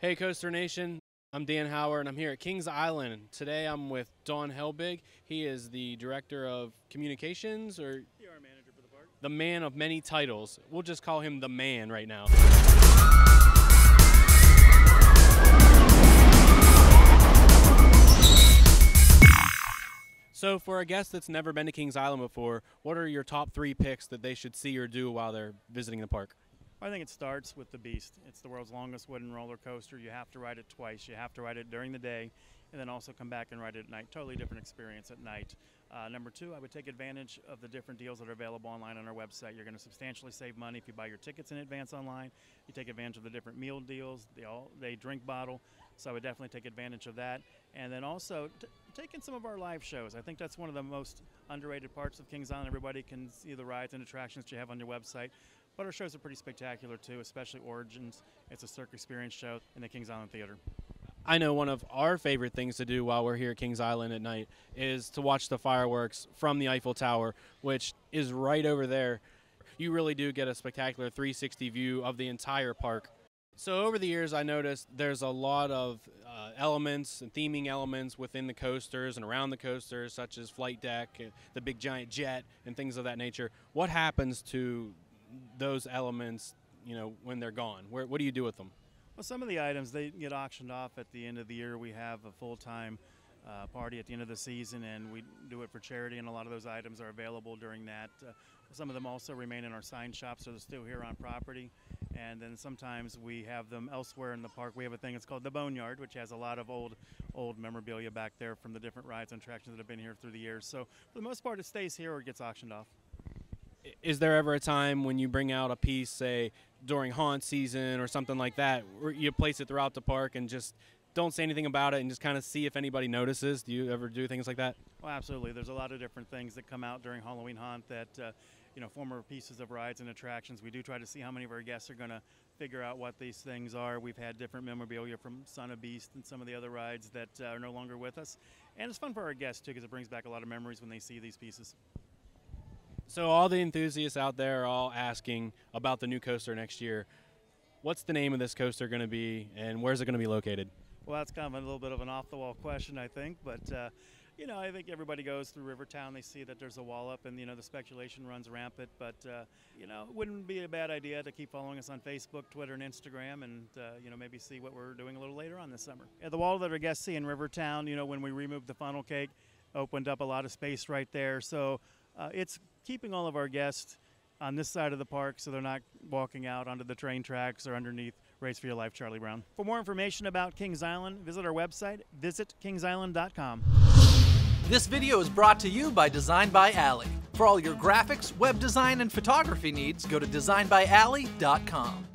Hey, Coaster Nation. I'm Dan Hower, and I'm here at Kings Island. Today I'm with Don Helbig. He is the Director of Communications, or PR manager for the park. the man of many titles. We'll just call him the man right now. So, for a guest that's never been to Kings Island before, what are your top three picks that they should see or do while they're visiting the park? I think it starts with the Beast. It's the world's longest wooden roller coaster. You have to ride it twice. You have to ride it during the day, and then also come back and ride it at night. Totally different experience at night. Uh, number two, I would take advantage of the different deals that are available online on our website. You're going to substantially save money if you buy your tickets in advance online. You take advantage of the different meal deals, the all they drink bottle. So I would definitely take advantage of that. And then also t- take in some of our live shows. I think that's one of the most underrated parts of Kings Island. Everybody can see the rides and attractions that you have on your website. But our shows are pretty spectacular too, especially Origins. It's a Cirque Experience show in the Kings Island Theater. I know one of our favorite things to do while we're here at Kings Island at night is to watch the fireworks from the Eiffel Tower, which is right over there. You really do get a spectacular 360 view of the entire park. So, over the years, I noticed there's a lot of uh, elements and theming elements within the coasters and around the coasters, such as flight deck, the big giant jet, and things of that nature. What happens to those elements, you know, when they're gone? Where, what do you do with them? Well, some of the items they get auctioned off at the end of the year. We have a full-time uh, party at the end of the season, and we do it for charity. And a lot of those items are available during that. Uh, some of them also remain in our sign shop, so they're still here on property. And then sometimes we have them elsewhere in the park. We have a thing it's called the Boneyard, which has a lot of old, old memorabilia back there from the different rides and attractions that have been here through the years. So for the most part, it stays here or it gets auctioned off. Is there ever a time when you bring out a piece, say during haunt season or something like that, where you place it throughout the park and just don't say anything about it and just kind of see if anybody notices? Do you ever do things like that? Well, absolutely. There's a lot of different things that come out during Halloween Haunt that, uh, you know, former pieces of rides and attractions. We do try to see how many of our guests are going to figure out what these things are. We've had different memorabilia from Son of Beast and some of the other rides that uh, are no longer with us. And it's fun for our guests, too, because it brings back a lot of memories when they see these pieces. So all the enthusiasts out there are all asking about the new coaster next year. What's the name of this coaster going to be, and where's it going to be located? Well, that's kind of a little bit of an off the wall question, I think. But, uh, you know, I think everybody goes through Rivertown. They see that there's a wall up, and, you know, the speculation runs rampant. But, uh, you know, it wouldn't be a bad idea to keep following us on Facebook, Twitter, and Instagram, and, uh, you know, maybe see what we're doing a little later on this summer. Yeah, the wall that our guests see in Rivertown, you know, when we removed the funnel cake, opened up a lot of space right there. So uh, it's keeping all of our guests on this side of the park so they're not walking out onto the train tracks or underneath Race for Your Life, Charlie Brown. For more information about Kings Island, visit our website, visitkingsisland.com. This video is brought to you by Design by Alley. For all your graphics, web design, and photography needs, go to designbyalley.com.